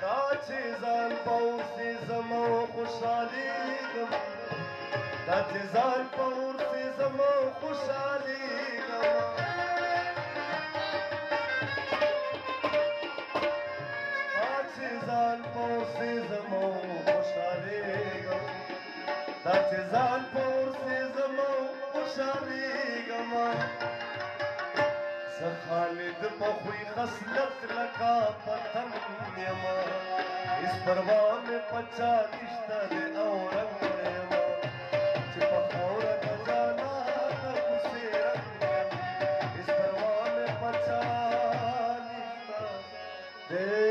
Partizan, Bounces, Mo, دا تزار پور سی زمو خوشحالی تزال پور سی زمو خوشحالی دا تزال پور سی زمو خوشحالی خالد بخوی خسلت لکا پتن یما اس پروان پچا دشتر اورک Hey.